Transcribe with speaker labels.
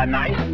Speaker 1: A nice.